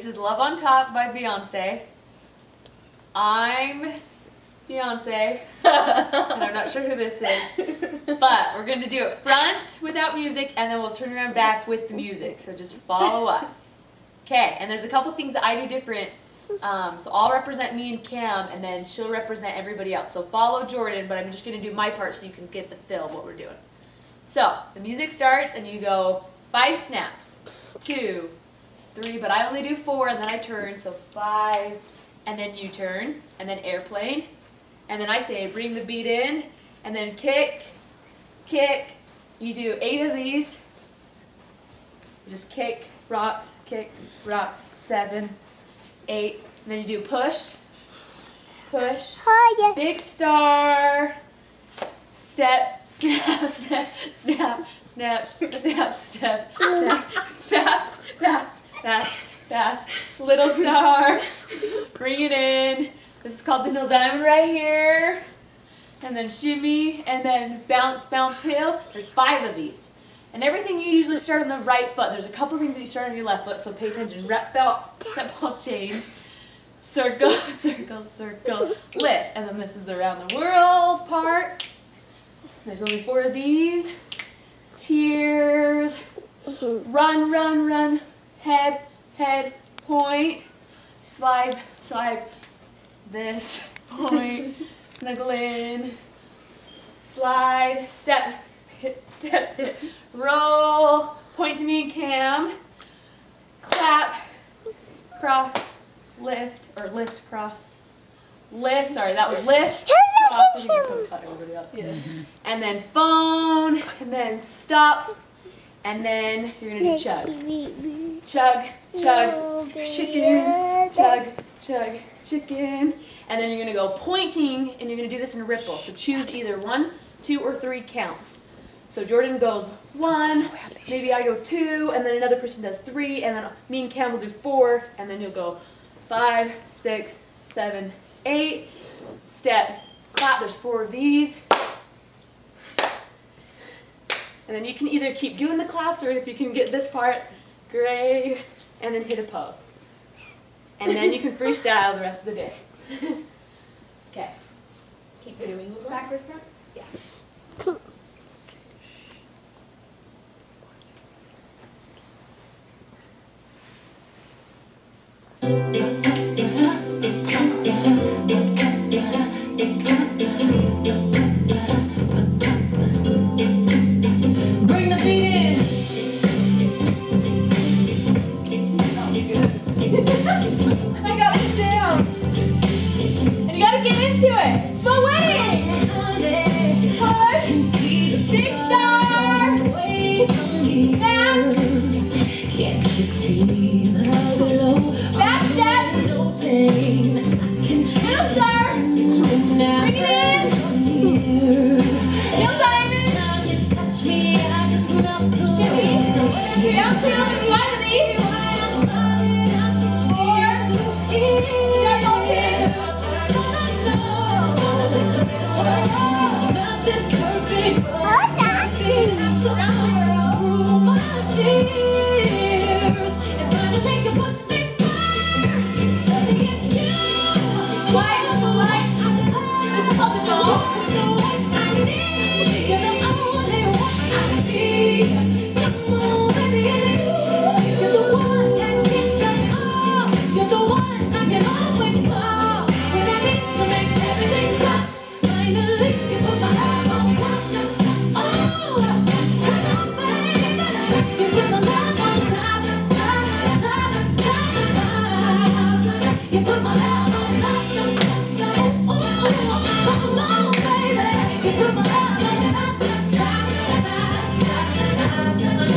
this is Love on Top by Beyonce. I'm Beyonce, and I'm not sure who this is, but we're going to do it front without music, and then we'll turn around back with the music. So just follow us. Okay, and there's a couple things that I do different. Um, so I'll represent me and Cam, and then she'll represent everybody else. So follow Jordan, but I'm just going to do my part so you can get the feel of what we're doing. So the music starts, and you go five snaps, two, three, but I only do four, and then I turn. So five, and then you turn, and then airplane, and then I say bring the beat in, and then kick, kick. You do eight of these. just kick, rocks, kick, rocks, seven, eight. And then you do push, push, Oh, yes. big star, step, snap, snap, snap, snap, snap, step, snap, fast, fast, fast, little star, bring it in. This is called the Neil Diamond right here. And then shimmy, and then bounce, bounce, hill. There's five of these. And everything you usually start on the right foot. There's a couple things that you start on your left foot, so pay attention. Rep belt, step ball change, circle, circle, circle, lift. And then this is the around the world part. There's only four of these. Tears, run, run, run, head, head, point, swipe, swipe, this, point, snuggle in, slide, step, hit, step, hit, roll, point to me and Cam, clap, cross, lift, or lift, cross, lift, sorry, that was lift, cross, I think I put that everybody else. And then phone, and then stop, and then you're gonna do chugs. Chug, chug, chicken, chug, chug, chicken. And then you're gonna go pointing, and you're gonna do this in a ripple. So choose either one, two, or three counts. So Jordan goes one, oh, maybe I go two, and then another person does three, and then me and Cam will do four, and then you'll go five, six, seven, eight. Step, clap. There's four of these. And then you can either keep doing the claps, or if you can get this part, great, and then hit a pose. And then you can freestyle the rest of the day. okay. Keep doing the backwards now? Yeah. it. Push. Big star. Can't you see? Thank you.